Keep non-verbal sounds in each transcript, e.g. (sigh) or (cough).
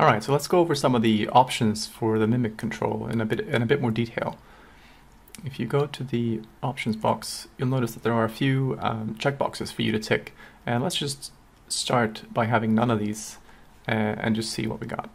All right, so let's go over some of the options for the Mimic control in a bit in a bit more detail. If you go to the options box, you'll notice that there are a few um, checkboxes for you to tick. And let's just start by having none of these uh, and just see what we got.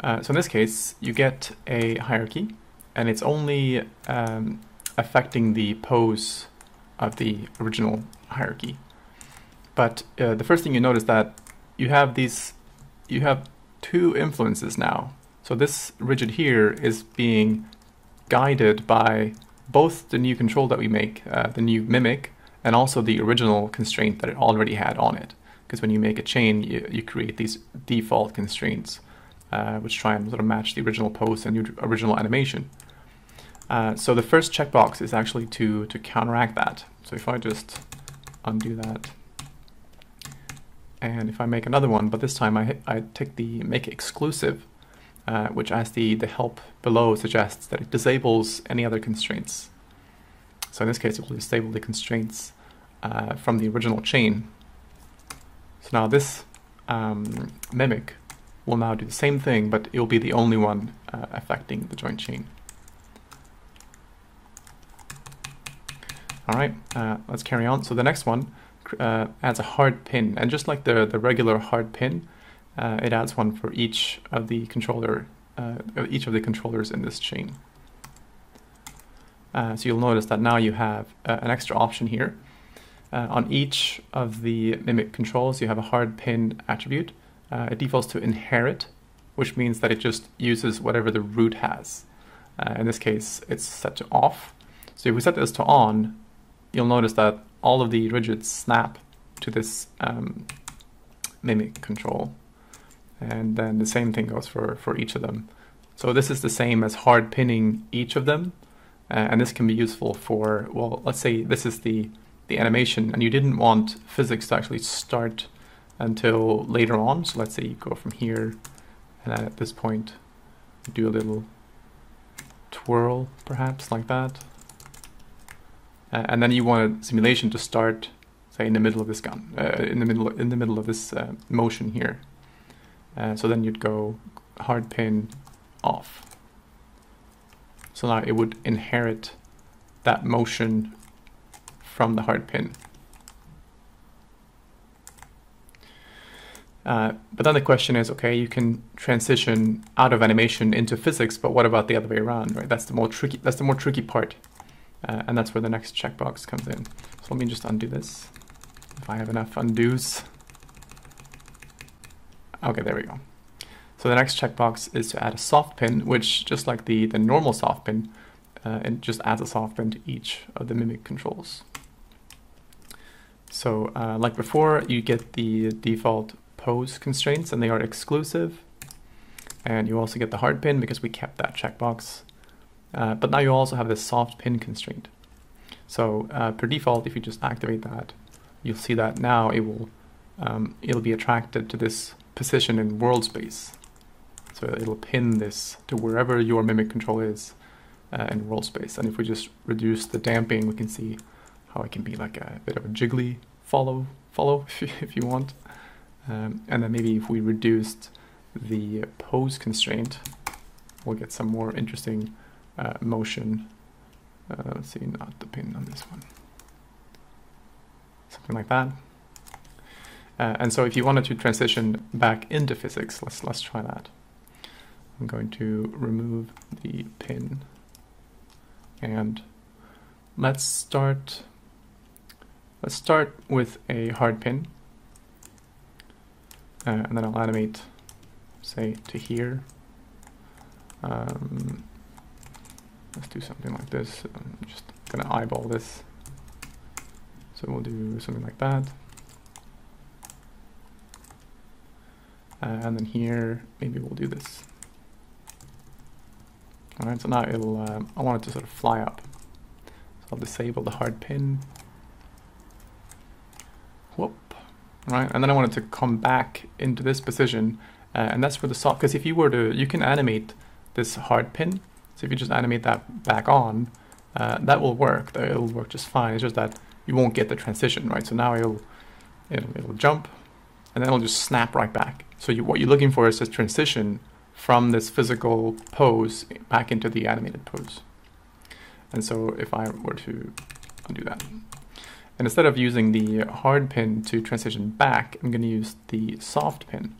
Uh, so in this case, you get a hierarchy, and it's only um, affecting the pose of the original hierarchy. But uh, the first thing you notice that you have these, you have two influences now. So this rigid here is being guided by both the new control that we make, uh, the new mimic, and also the original constraint that it already had on it. Because when you make a chain, you, you create these default constraints, uh, which try and sort of match the original pose and the original animation. Uh, so the first checkbox is actually to, to counteract that. So if I just undo that, and if I make another one, but this time I, I take the make exclusive, uh, which as the, the help below suggests that it disables any other constraints. So in this case, it will disable the constraints uh, from the original chain. So now this um, mimic will now do the same thing, but it will be the only one uh, affecting the joint chain. All right, uh, let's carry on. So the next one uh, adds a hard pin, and just like the, the regular hard pin, uh, it adds one for each of the controller, uh, each of the controllers in this chain. Uh, so you'll notice that now you have uh, an extra option here. Uh, on each of the Mimic controls, you have a hard pin attribute. It defaults to inherit, which means that it just uses whatever the root has. in this case, it's set to off. So if we set this to on, you'll notice that all of the rigids snap to this um, Mimic control. And then the same thing goes for, for each of them. So this is the same as hard pinning each of them. Uh, and this can be useful for, well, let's say this is the, the animation and you didn't want physics to actually start until later on. So let's say you go from here and at this point do a little twirl perhaps like that. Uh, and then you want a simulation to start say in the middle of this gun, uh, in the middle in the middle of this uh, motion here. Uh, so then you'd go hard pin off. So now it would inherit that motion from the hard pin. Uh, but then the question is, okay, you can transition out of animation into physics, but what about the other way around, right? That's the more tricky. That's the more tricky part, uh, and that's where the next checkbox comes in. So let me just undo this. If I have enough undos. Okay, there we go. So the next checkbox is to add a soft pin, which just like the, the normal soft pin, uh, it just adds a soft pin to each of the Mimic controls. So uh, like before, you get the default pose constraints and they are exclusive. And you also get the hard pin because we kept that checkbox. Uh, but now you also have this soft pin constraint. So uh, per default, if you just activate that, you'll see that now it will um, it'll be attracted to this position in world space. So it'll pin this to wherever your mimic control is uh, in world space. And if we just reduce the damping, we can see how it can be like a bit of a jiggly follow, follow (laughs) if you want. Um, and then maybe if we reduced the pose constraint, we'll get some more interesting uh, motion. Uh, let's see, not the pin on this one. Something like that. Uh, and so if you wanted to transition back into physics, let's, let's try that. I'm going to remove the pin and let's start let's start with a hard pin uh, and then I'll animate say to here um, let's do something like this I'm just gonna eyeball this so we'll do something like that and then here, maybe we'll do this. All right, so now it'll, uh, I want it to sort of fly up. So I'll disable the hard pin. Whoop. All right, and then I want it to come back into this position. Uh, and that's for the soft, because if you were to, you can animate this hard pin. So if you just animate that back on, uh, that will work. It'll work just fine. It's just that you won't get the transition, right? So now it'll, it'll, it'll jump, and then it'll just snap right back. So you, what you're looking for is this transition from this physical pose back into the animated pose. And so if I were to undo that, and instead of using the hard pin to transition back, I'm going to use the soft pin.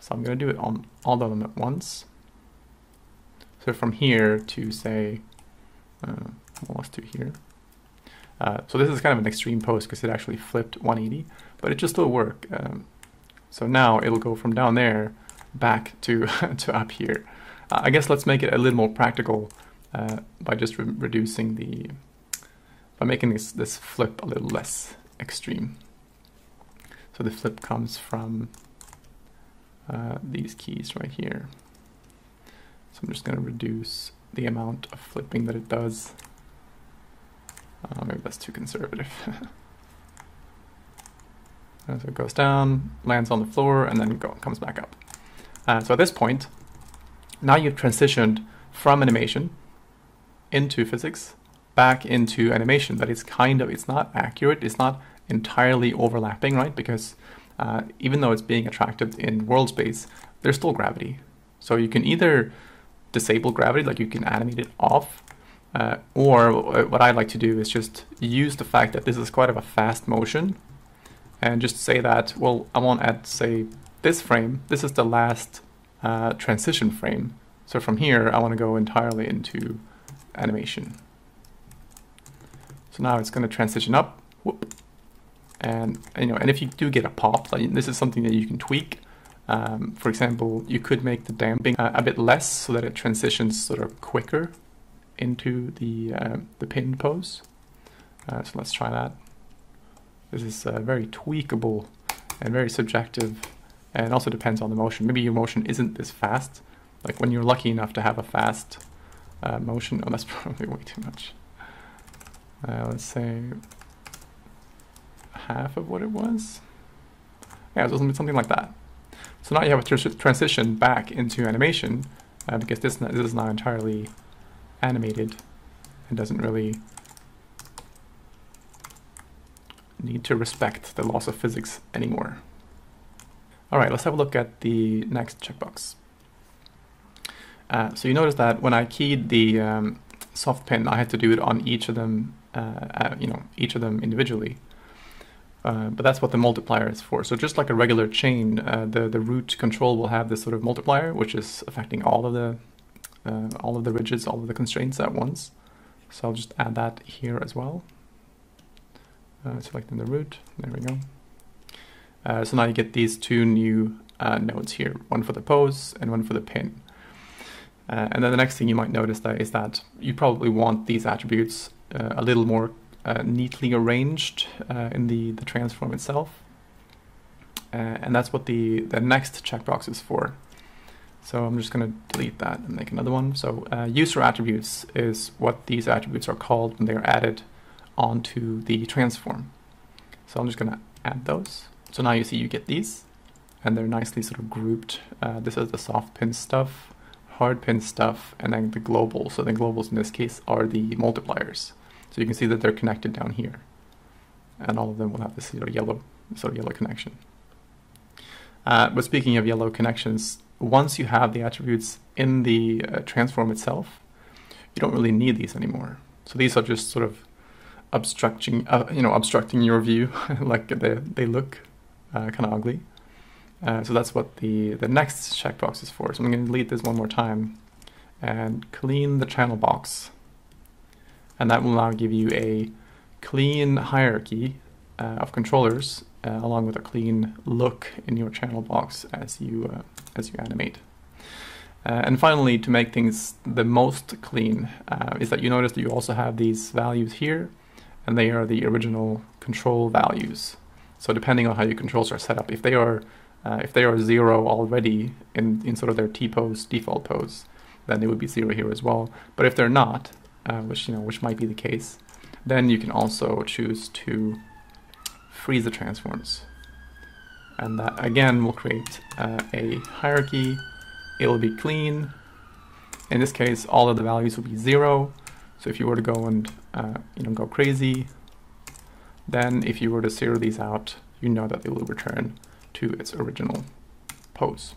So I'm going to do it on all of them at once. So from here to say, uh, almost to here. Uh, so this is kind of an extreme post because it actually flipped 180, but it just still work. Um, so now it'll go from down there back to, (laughs) to up here. Uh, I guess let's make it a little more practical uh, by just re reducing the, by making this, this flip a little less extreme. So the flip comes from uh, these keys right here. So I'm just going to reduce the amount of flipping that it does. Uh, maybe that's too conservative. (laughs) so it goes down, lands on the floor, and then go, comes back up. Uh, so at this point, now you've transitioned from animation into physics back into animation, but it's kind of, it's not accurate, it's not entirely overlapping, right? Because uh, even though it's being attracted in world space, there's still gravity. So you can either disable gravity, like you can animate it off, uh, or what I like to do is just use the fact that this is quite of a fast motion and just say that, well, I want at, say, this frame, this is the last uh, transition frame. So from here, I want to go entirely into animation. So now it's going to transition up, whoop, and you know, and if you do get a pop, like this is something that you can tweak. Um, for example, you could make the damping uh, a bit less so that it transitions sort of quicker into the uh, the pin pose. Uh, so let's try that. This is uh, very tweakable and very subjective, and also depends on the motion. Maybe your motion isn't this fast. Like when you're lucky enough to have a fast uh, motion. Oh, that's (laughs) probably way too much. Uh, let's say half of what it was. Yeah, so something like that. So now you have a tr transition back into animation uh, because this, this is not entirely animated and doesn't really need to respect the laws of physics anymore. All right, let's have a look at the next checkbox. Uh, so you notice that when I keyed the um, soft pin, I had to do it on each of them, uh, uh, you know, each of them individually. Uh, but that's what the multiplier is for. So just like a regular chain, uh, the the root control will have this sort of multiplier, which is affecting all of the uh, all of the rigids, all of the constraints at once. So I'll just add that here as well. Uh, selecting the root, there we go. Uh, so now you get these two new nodes here, one for the pose and one for the pin. and then the next thing you might notice that is that you probably want these attributes a little more uh, neatly arranged uh, in the, the transform itself. Uh, and that's what the, the next checkbox is for. So I'm just going to delete that and make another one. So uh, user attributes is what these attributes are called when they're added onto the transform. So I'm just going to add those. So now you see you get these and they're nicely sort of grouped. Uh, this is the soft pin stuff, hard pin stuff, and then the global. So the globals in this case are the multipliers. So you can see that they're connected down here. And all of them will have this sort of yellow, sort of yellow connection. Uh, but speaking of yellow connections, once you have the attributes in the uh, transform itself, you don't really need these anymore. So these are just sort of obstructing, uh, you know, obstructing your view, (laughs) like they, they look uh, kind of ugly. Uh, so that's what the, the next checkbox is for. So I'm going to delete this one more time and clean the channel box and that will now give you a clean hierarchy uh, of controllers uh, along with a clean look in your channel box as you uh, as you animate. Uh, and finally, to make things the most clean, uh, is that you notice that you also have these values here, and they are the original control values. So depending on how your controls are set up, if they are uh, if they are zero already in, in sort of their T-pose default pose, then they would be zero here as well. But if they're not, uh, which you know which might be the case, then you can also choose to freeze the transforms. And that again will create uh, a hierarchy. It will be clean. In this case, all of the values will be zero. So if you were to go and uh, you know go crazy, then if you were to zero these out, you know that they will return to its original pose.